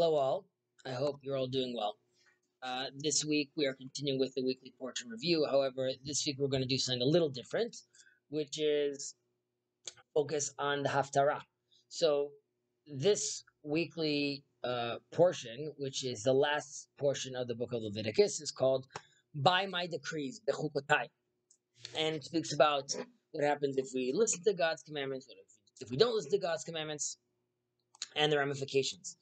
Hello, all. I hope you're all doing well. Uh, this week we are continuing with the weekly portion review. However, this week we're going to do something a little different, which is focus on the Haftarah. So, this weekly uh, portion, which is the last portion of the book of Leviticus, is called By My Decrees, Bechukotai. And it speaks about what happens if we listen to God's commandments, what if we don't listen to God's commandments, and the ramifications.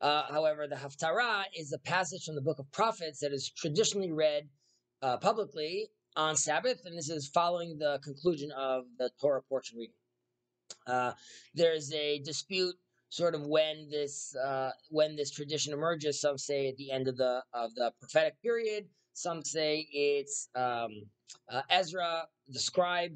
Uh, however, the Haftarah is a passage from the book of prophets that is traditionally read uh, publicly on Sabbath, and this is following the conclusion of the Torah portion reading. Uh, there's a dispute sort of when this uh, when this tradition emerges. Some say at the end of the of the prophetic period. Some say it's um, uh, Ezra, the scribe,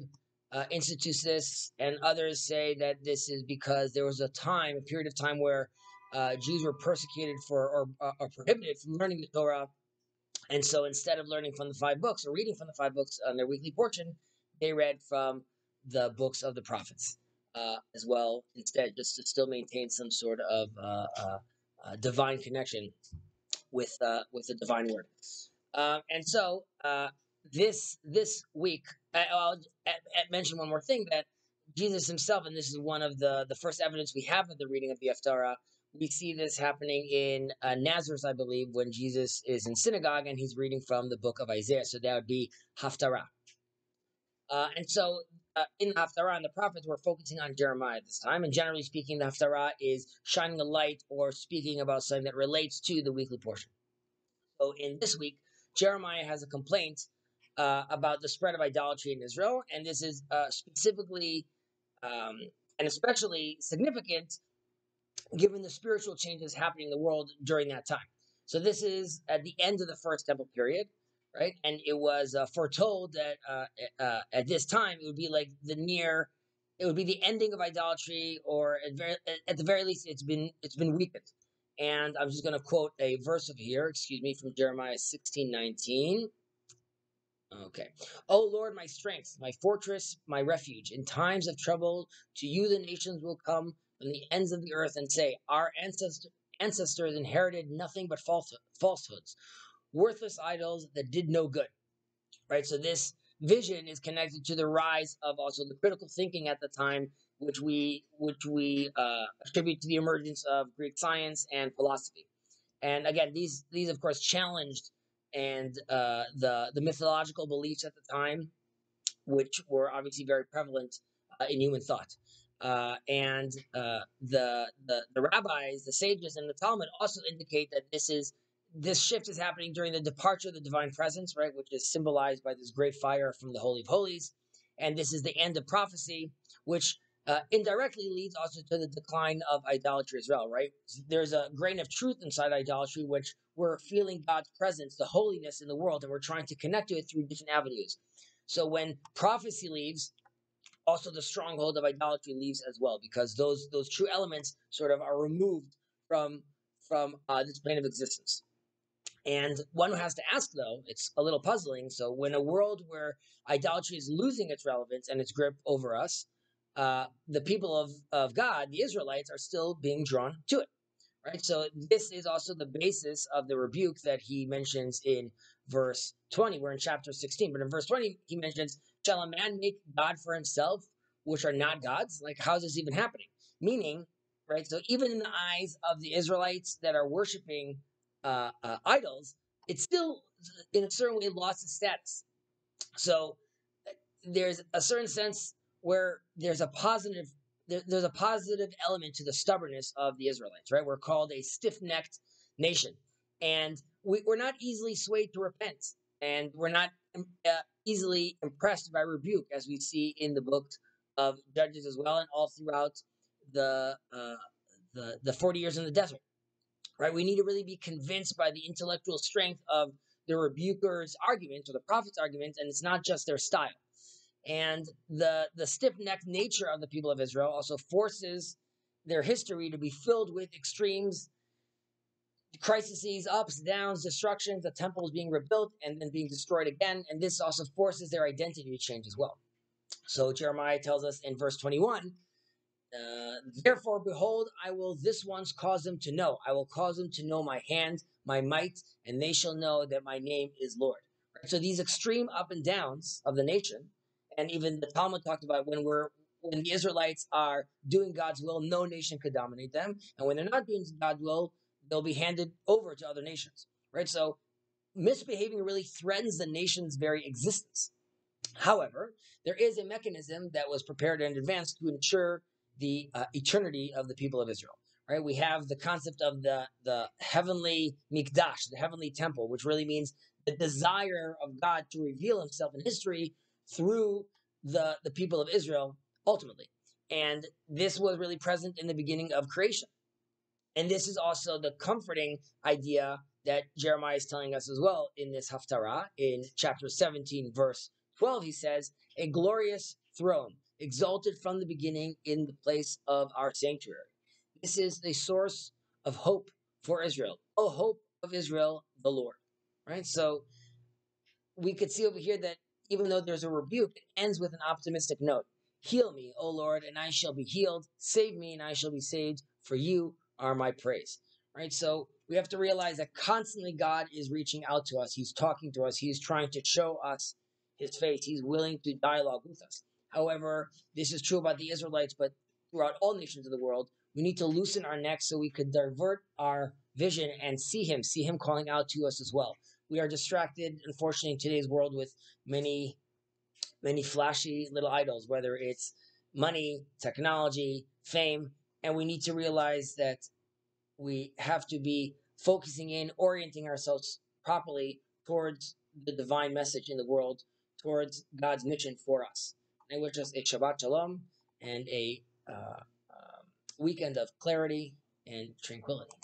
uh, institutes this, and others say that this is because there was a time, a period of time where uh, Jews were persecuted for or, uh, or, prohibited from learning the Torah. And so instead of learning from the five books or reading from the five books on their weekly portion, they read from the books of the prophets uh, as well, instead, just to still maintain some sort of uh, uh, divine connection with with the divine word. and so this this week, I'll mention one more thing that Jesus himself, and this is one of the, the first evidence we have of the reading of the Haftarah, we see this happening in uh, Nazareth, I believe, when Jesus is in synagogue and he's reading from the book of Isaiah. So that would be Haftarah. Uh, and so uh, in the Haftarah and the prophets, we're focusing on Jeremiah this time. And generally speaking, the Haftarah is shining a light or speaking about something that relates to the weekly portion. So in this week, Jeremiah has a complaint uh, about the spread of idolatry in Israel. And this is uh, specifically um, and especially significant given the spiritual changes happening in the world during that time. So this is at the end of the first temple period, right? And it was uh, foretold that uh, uh, at this time it would be like the near, it would be the ending of idolatry, or at, very, at the very least, it's been it's been weakened. And I'm just going to quote a verse of here, excuse me, from Jeremiah 16, 19. Okay. Oh Lord, my strength, my fortress, my refuge. In times of trouble, to you the nations will come from the ends of the earth and say, Our ancestor, ancestors inherited nothing but false, falsehoods, worthless idols that did no good. Right? So this vision is connected to the rise of also the critical thinking at the time, which we which we uh, attribute to the emergence of Greek science and philosophy. And again, these these of course challenged and uh, the the mythological beliefs at the time, which were obviously very prevalent uh, in human thought. Uh, and uh, the, the the rabbis, the sages, and the Talmud also indicate that this is this shift is happening during the departure of the divine presence, right, which is symbolized by this great fire from the Holy of Holies, and this is the end of prophecy, which uh, indirectly leads also to the decline of idolatry as well, right? There's a grain of truth inside idolatry, which we're feeling God's presence, the holiness in the world, and we're trying to connect to it through different avenues. So when prophecy leaves, also the stronghold of idolatry leaves as well because those those true elements sort of are removed from from uh, this plane of existence. And one has to ask though, it's a little puzzling. So when a world where idolatry is losing its relevance and its grip over us, uh, the people of, of God, the Israelites, are still being drawn to it. Right? So this is also the basis of the rebuke that he mentions in verse 20. We're in chapter 16, but in verse 20, he mentions Shall a man make God for himself, which are not gods? Like, how's this even happening? Meaning, right? So, even in the eyes of the Israelites that are worshiping uh, uh, idols, it's still, in a certain way, lost its status. So, there's a certain sense where there's a positive there, there's a positive element to the stubbornness of the Israelites, right? We're called a stiff-necked nation, and we, are not easily swayed to repent, and we're not uh, easily impressed by rebuke, as we see in the books of Judges as well, and all throughout the uh, the the forty years in the desert. Right? We need to really be convinced by the intellectual strength of the rebuker's arguments or the prophet's arguments, and it's not just their style. And the the stiff necked nature of the people of Israel also forces their history to be filled with extremes crises, ups, downs, destructions, the temple is being rebuilt and then being destroyed again. And this also forces their identity to change as well. So Jeremiah tells us in verse 21 Uh, Therefore, behold, I will this once cause them to know. I will cause them to know my hand, my might, and they shall know that my name is Lord. Right? So these extreme up and downs of the nation, and even the Talmud talked about when we're when the Israelites are doing God's will, no nation could dominate them, and when they're not doing God's will, they'll be handed over to other nations. Right? So misbehaving really threatens the nation's very existence. However, there is a mechanism that was prepared in advance to ensure the uh, eternity of the people of Israel. Right? We have the concept of the the heavenly mikdash, the heavenly temple, which really means the desire of God to reveal Himself in history through the the people of Israel ultimately. And this was really present in the beginning of creation. And this is also the comforting idea that Jeremiah is telling us as well in this Haftarah in chapter 17, verse 12. He says, A glorious throne, exalted from the beginning in the place of our sanctuary. This is the source of hope for Israel. Oh, hope of Israel, the Lord. Right? So we could see over here that even though there's a rebuke, it ends with an optimistic note. Heal me, O Lord, and I shall be healed. Save me, and I shall be saved, for you are my praise. Right? So we have to realize that constantly God is reaching out to us. He's talking to us. He's trying to show us his face. He's willing to dialogue with us. However, this is true about the Israelites, but throughout all nations of the world, we need to loosen our necks so we could divert our vision and see him, see him calling out to us as well. We are distracted, unfortunately, in today's world with many, many flashy little idols, whether it's money, technology, fame, and we need to realize that we have to be focusing in, orienting ourselves properly towards the divine message in the world, towards God's mission for us. I wish us a Shabbat Shalom and a uh, um, weekend of clarity and tranquility.